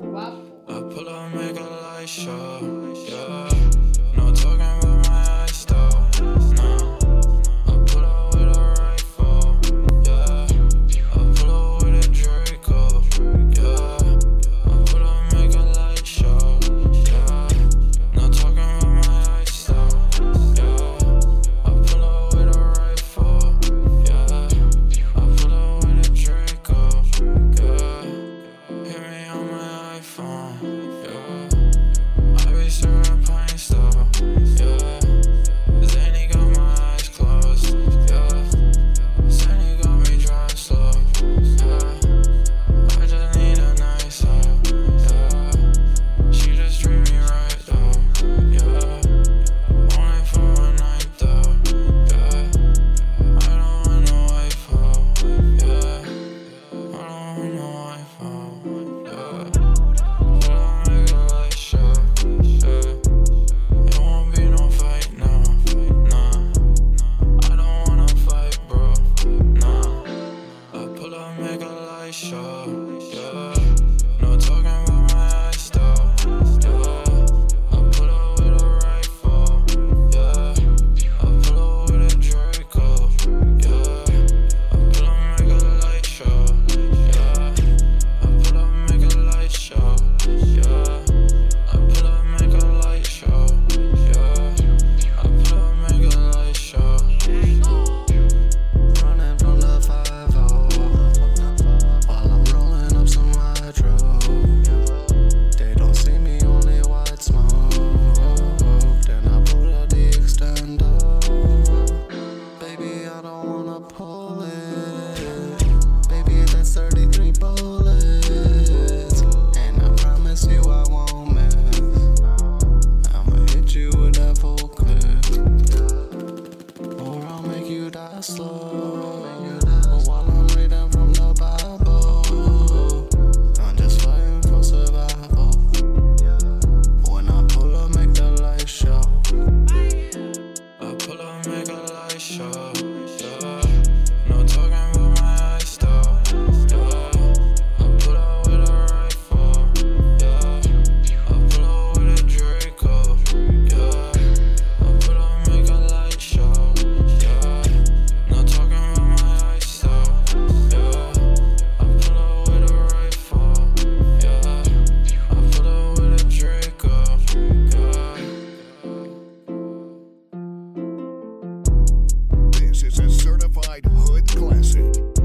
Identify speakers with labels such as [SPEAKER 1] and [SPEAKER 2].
[SPEAKER 1] I pull up, make a light show. Yeah. slow. shit.